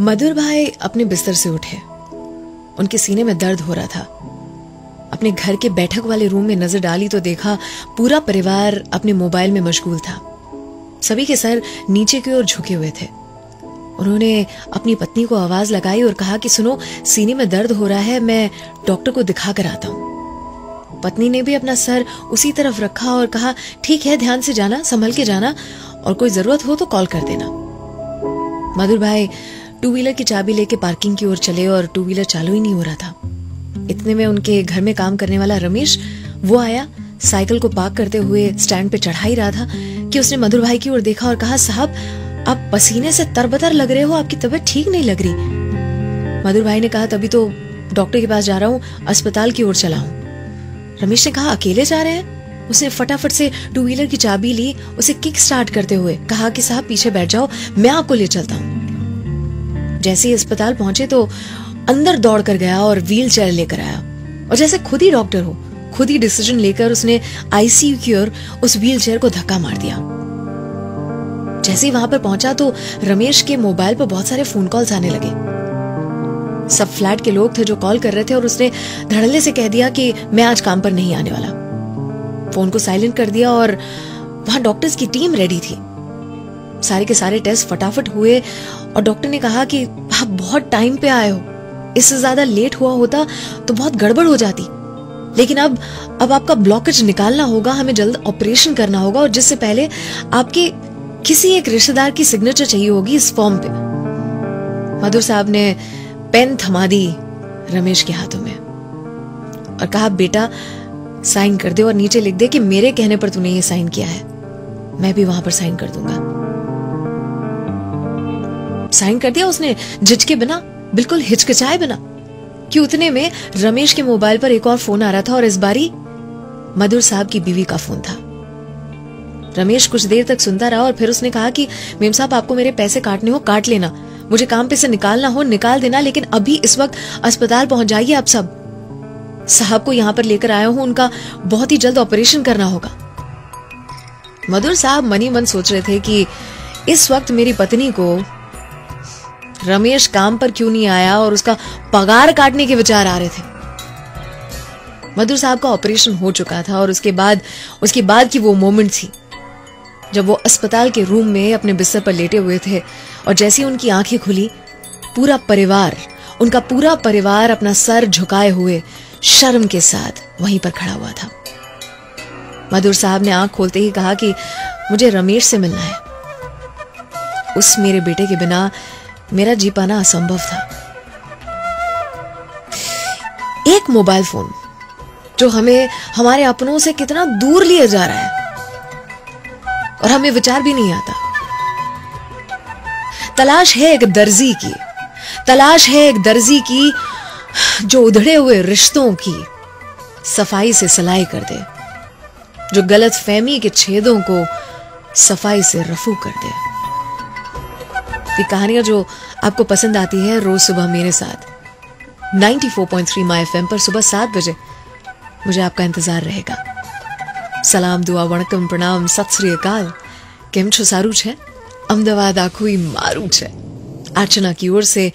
मधुर भाई अपने बिस्तर से उठे। उनके सीने में दर्द हो रहा था। अपने घर के बैठक वाले रूम में नज़र डाली तो देखा पूरा परिवार अपने मोबाइल में मशगूल था। सभी के सर नीचे की ओर झुके हुए थे। उन्होंने अपनी पत्नी को आवाज़ लगाई और कहा कि सुनो, सीने में दर्द हो रहा है, मैं डॉक्टर को दिखा कर आता हूँ। पत्नी ने भी अपना सर उसी तरफ़ रखा और कहा, ठीक है, ध्यान से जाना, संभल के जाना और कोई ज़रूरत हो तो कॉल कर देना। मधुर भाई टू व्हीलर की चाबी लेके पार्किंग की ओर चले और टू व्हीलर चालू ही नहीं हो रहा था। इतने में उनके घर में काम करने वाला रमेश, वो आया, साइकिल को पार्क करते हुए स्टैंड पे चढ़ा ही रहा था कि उसने मधुर भाई की ओर देखा और कहा, साहब, आप पसीने से तरबतर लग रहे हो, आपकी तबीयत ठीक नहीं लग रही। मधुर भाई ने कहा, तभी तो डॉक्टर के पास जा रहा हूँ, अस्पताल की ओर चला हूँ। रमेश ने कहा, अकेले जा रहे हैं? उसने फटाफट से टू व्हीलर की चाबी ली, उसे किक स्टार्ट करते हुए कहा कि, साहब, पीछे बैठ जाओ, मैं आपको ले चलता हूँ। जैसे ही अस्पताल पहुँचे तो अंदर दौड़ कर गया और व्हील चेयर लेकर आया। और जैसे खुद ही डॉक्टर हो, खुद ही डिसीज़न लेकर उसने आईसीयू की ओर उस व्हील चेयर को धक्का मार दिया। जैसे ही वहाँ पर पहुँचा तो रमेश के मोबाइल पर बहुत सारे फ़ोन कॉल्स आने लगे। सब फ्लैट के लोग थे जो कॉल कर रहे थे और उसने धड़ल्ले से कह दिया कि मैं आज काम पर नहीं आने वाला। फ़ोन को साइलेंट कर दिया और वहाँ डॉक्टर्स की टीम रेडी थी। सारे के सारे टेस्ट फटाफट हुए और डॉक्टर ने कहा कि आप बहुत टाइम पे आए हो। इससे ज़्यादा लेट हुआ होता तो बहुत गड़बड़ हो जाती। लेकिन अब अब आपका ब्लॉकेज निकालना होगा, हमें जल्द ऑपरेशन करना होगा और जिससे पहले आपके किसी एक रिश्तेदार की सिग्नेचर चाहिए होगी इस फॉर्म पे। मधुर साहब ने पेन थमा दी रमेश के हाथों में और कहा, बेटा, साइन कर दे और नीचे लिख दे कि मेरे कहने पर तूने ये साइन किया है। मैं भी वहाँ पर साइन कर दूँगा। साइन कर दिया उसने, झिझके बिना, बिल्कुल हिचकिचाए बिना। कि उतने में रमेश के मोबाइल पर एक और फ़ोन आ रहा था और इस बारी मधुर साहब की बीवी का फ़ोन था। रमेश कुछ देर तक सुनता रहा और फिर उसने कहा कि, मेम साहब, आपको मेरे पैसे काटने हो, काट लेना। मुझे काम पे से निकालना हो, निकाल देना, लेकिन अभी इस वक्त अस्पताल पहुँच जाइए आप सब। साहब को यहाँ पर लेकर आया हूँ, उनका बहुत ही जल्द ऑपरेशन करना होगा। मधुर साहब मनी मन सोच रहे थे कि इस वक्त मेरी पत्नी को रमेश काम पर क्यों नहीं आया और उसका पगार काटने के विचार आ रहे थे? मधुर साहब का ऑपरेशन हो चुका था और उसके बाद उसके बाद की वो मोमेंट थी, जब वो अस्पताल के रूम में अपने बिस्तर पर लेटे हुए थे और जैसी उनकी आँखें खुली, पूरा परिवार, उनका पूरा परिवार अपना सर झुकाए हुए शर्म के साथ वहीं पर खड़ा हुआ था। मधुर साहब ने आँख खोलते ही कहा कि मुझे रमेश से मिलना है। उस मेरे बेटे के बिना मेरा जी पाना असंभव था। एक मोबाइल फ़ोन जो हमें, हमारे अपनों से कितना दूर लिया जा रहा है और हमें विचार भी नहीं आता। तलाश है एक दर्जी की, तलाश है एक दर्जी की जो उधड़े हुए रिश्तों की सफ़ाई से सलाई कर दे, जो गलत फहमी के छेदों को सफ़ाई से रफू कर दे। ये कहानियां जो आपको पसंद आती है रोज सुबह मेरे साथ 94.3 माई एफएम पर सुबह सात बजे मुझे आपका इंतजार रहेगा સલામ દુઆ વણકમ પ્રણામ સત શ્રી અકાલ કેમ છો સારું છે અમદાવાદ આખું મારું છે अर्चना की ओर से